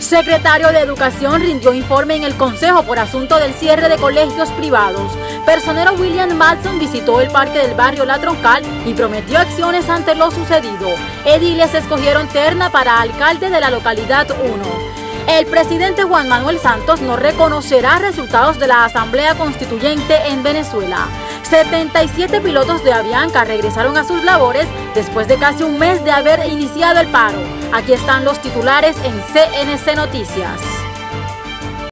Secretario de Educación rindió informe en el Consejo por asunto del cierre de colegios privados. Personero William Madson visitó el parque del barrio La Troncal y prometió acciones ante lo sucedido. Ediles escogieron terna para alcalde de la localidad 1. El presidente Juan Manuel Santos no reconocerá resultados de la Asamblea Constituyente en Venezuela. 77 pilotos de Avianca regresaron a sus labores después de casi un mes de haber iniciado el paro. Aquí están los titulares en CNC Noticias.